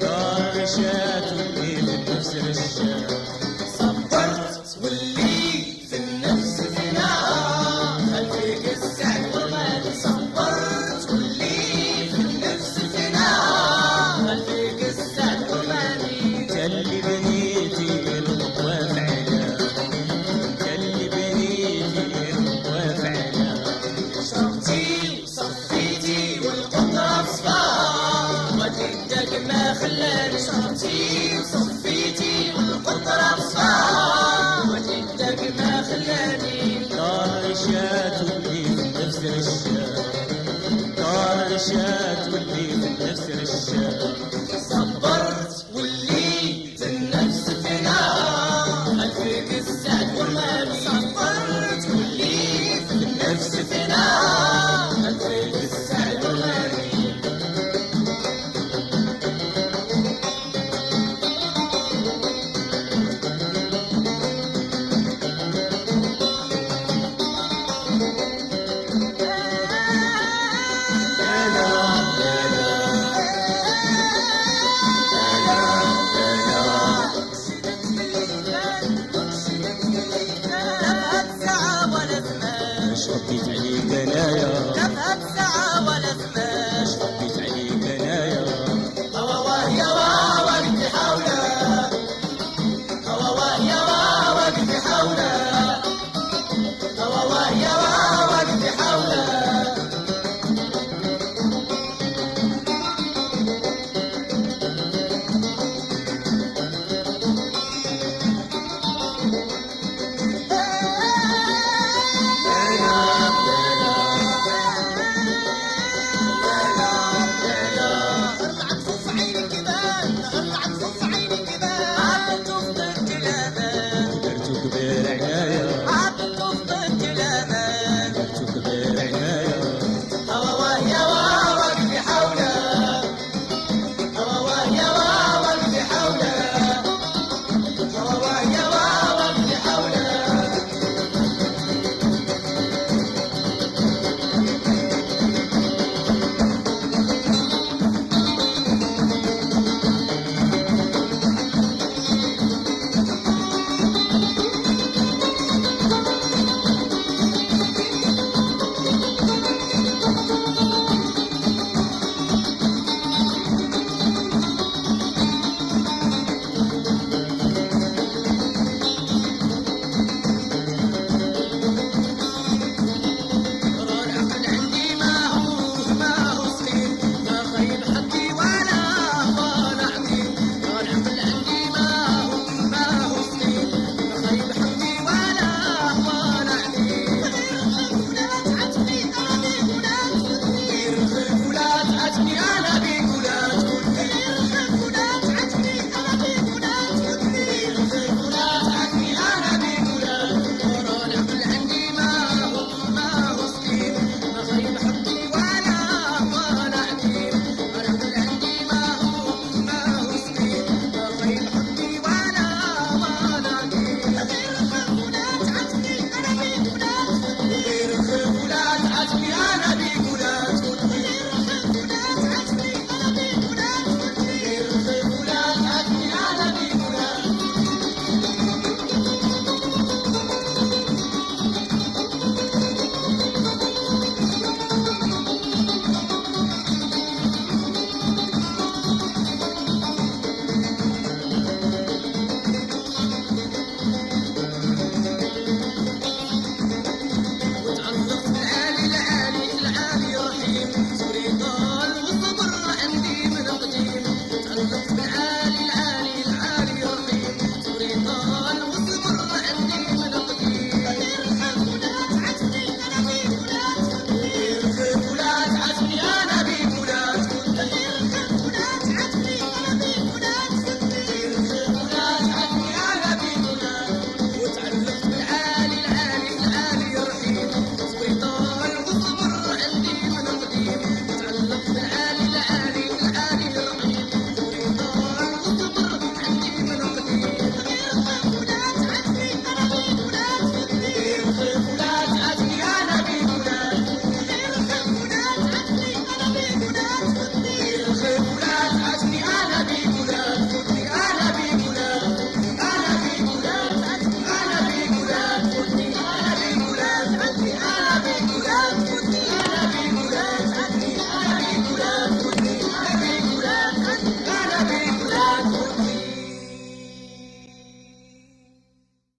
دار شاتو في نفس الشام ما خلاني شربتي وصفيتي والقطرة مصفاها وجدك ما خلاني. طار شات واللي في نفس في نفس